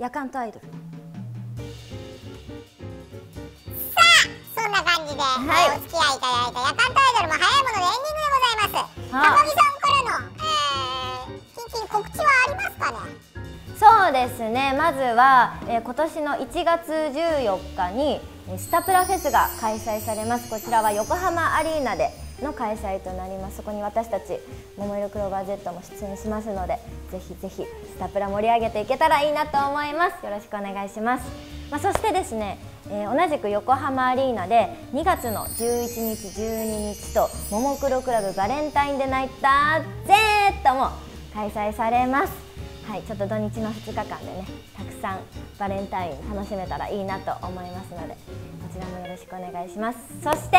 夜間とアイドル。さあそんな感じで、はい、お付き合いいただいた夜間とアイドルも早いものでエンディングでございます。高木さんからの、えー、キンキン告知はありますかね？そうですね。まずは、えー、今年の1月14日にスタプラフェスが開催されます。こちらは横浜アリーナでの開催となります。そこに私たち桃色クローバー Z も出演しますのでぜひぜひスタプラ盛り上げていけたらいいなと思います。よろしくお願いします、まあ、そしてですね、えー、同じく横浜アリーナで2月の11日12日とももクロクラブバレンタインデーナイター Z も開催されます。はいちょっと土日の2日間でねたくさんバレンタイン楽しめたらいいなと思いますのでちらもよろしくお願いします。そして、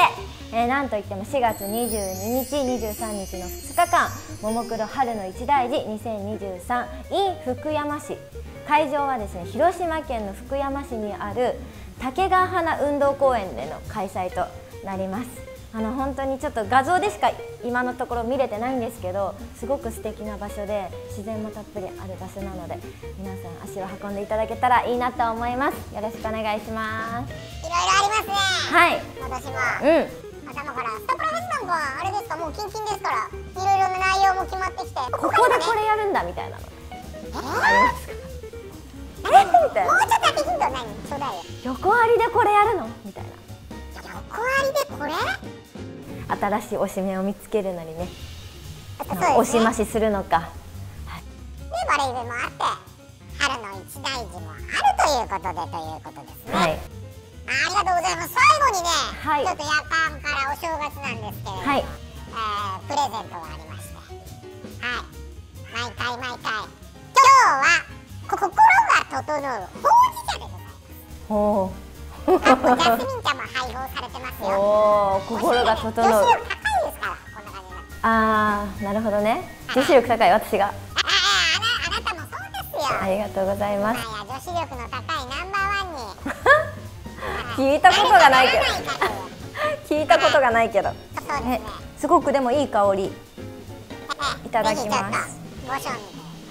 えー、なんといっても4月22日23日の2日間ももクロ春の一大事 2023in 福山市。会場はですね広島県の福山市にある竹川花運動公園での開催となります。あの本当にちょっと画像でしか今のところ見れてないんですけどすごく素敵な場所で自然もたっぷりある場所なので皆さん足を運んでいただけたらいいなと思います。よろしくお願いします。ますね。はい。私も。うん。頭からスタプラフェスなんかはあれです。かもうキンキンですから。いろいろな内容も決まってきて。ここでこれやるんだみたいなの。え？ー、ありますかえ？みたいなもうちょっとだけヒント何ちょうだいよ。横ありでこれやるの？みたいな。横ありでこれ？新しい推しメを見つけるなりね。ね。推し増しするのか、はい、でバレー部もあって春の一大事もあるということでということですね、はい、ありがとうございます。最後にね、はい、ちょっと夜間からお正月なんですけれども、はい、えー、プレゼントがありましてはい。毎回毎回。今日は心が整うほうじ茶でございます。ほうジャスミン茶も配合されてますよ。おお心が整う女子力高いですからこんな感じああなるほどね。女子力高い私が。ああなたもそうですよ。ありがとうございます。女子力の高い聞いたことがないけど。聞いたことがないけど。すすごくでもいい香り。いただきます。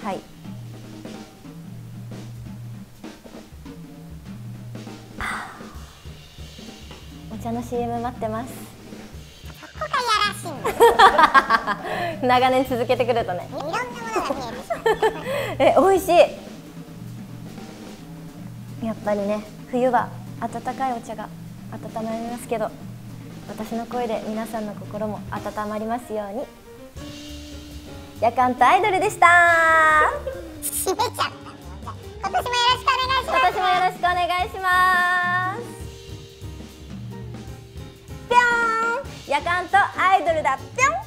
はい茶の CM 待ってますそこがやらしいん長年続けてくるとねいろんなものが見えるえ美味しいやっぱりね冬は温かいお茶が温まりますけど私の声で皆さんの心も温まりますように。夜間とアイドルでした。閉めちゃった今年もよろしくお願いします。今年もよろしくお願いします。夜間とアイドルだぴょん